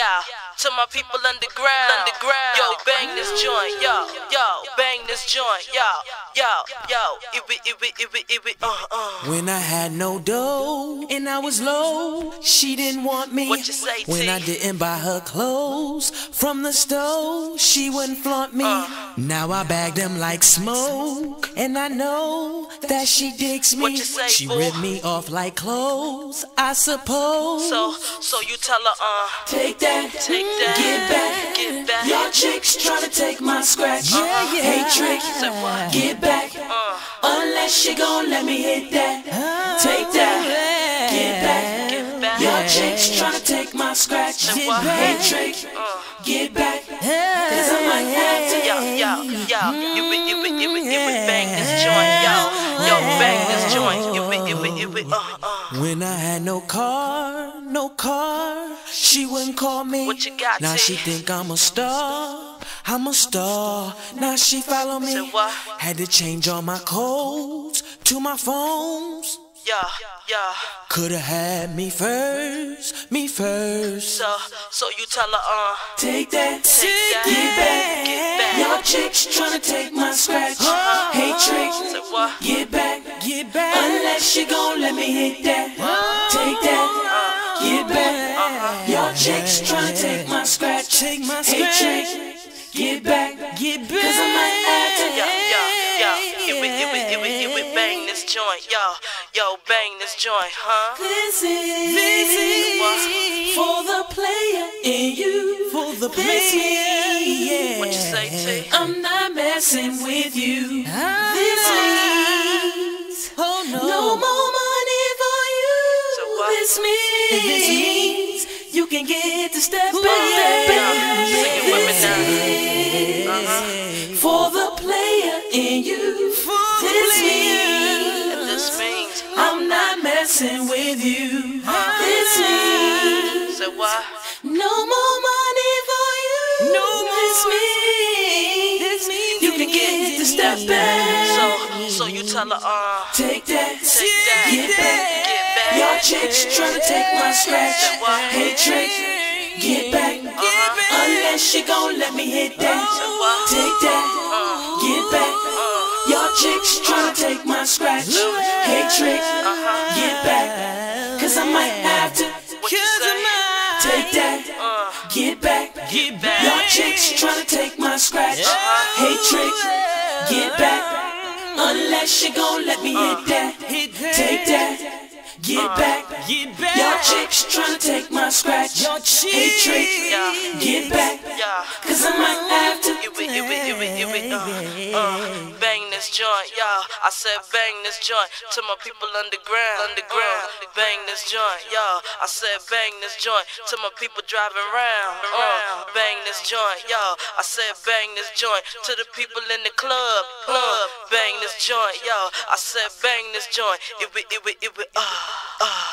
Yeah, to my people underground, underground. Yo, bang this joint, yo, yo, bang this joint, yo, yo, yo. It be, it be, it be, it be, uh, uh. When I had no dough and I was low, she didn't want me. What you say, when? I didn't buy her clothes from the stove, she wouldn't flaunt me. Uh. Now I bag them like smoke, and I know that she digs me. What you say, she ripped me off like clothes, I suppose. So, so you tell her, uh, take that, take that, get back. get back. Your chicks trying to take my scratch. Yeah, yeah. Hey, trick, get back. Uh, Unless she gon' let me hit that. Take that, get back. get back. Your chicks tryna take my scratch. Hey, trick, Uh. get you be, you be, uh, uh. When I had no car, no car, she wouldn't call me. What you got, now she think I'm a star. I'm a star. Now she follow me. Had to change all my codes to my phones. Yeah, yeah. Coulda had me first, me first. So, so you tell her, uh, Take that, Take that. get back. Back. Your chicks tryna take my scratch. Uh-huh. Hey, trick, get back, get back. Unless she gon' let me hit that. Take that, get back. Your chicks tryna take my scratch. Take my hey, trick, get back, get back. Cause I might have to. Yo, yo, yo, you be, you be, you be, you be, bang this joint, yo, yo, bang this joint, huh? This is for the player in you. For the player, yeah. What you say, T? I'm not messing with you. Ah. This means So what? This means you can get to step back. Yeah, sing it with me now. Uh-huh. For the player in you. this means this means, I'm not messing with you. This means say what? no more money for you. No this means, this means you can get to step back. So, so you tell her, uh, take that, take that, get back. Get back. Your chicks tryna take my scratch. Hey, trick, get back. Unless she gon' let me hit that. Take that, get back. Your chicks tryna take my scratch. Hey, trick, get back. Cause I might have to. You? Take that, get back. get back. Your chicks tryna take my scratch. Hey, trick, get back. Unless she gon' let me hit that. Take that, get back. Your chicks tryna take my scratch. Hey, trick, Yeah. get back. Yeah. Cause I might have to. Uh, uh, bang this joint, y'all. I said bang this joint to my people underground, underground. Bang this joint, y'all. I said bang this joint to my people driving round, uh, bang this joint, y'all. I said bang this joint to the people in the club, club. Bang this joint, y'all. I said bang this joint. It be, it be, it be, uh, uh.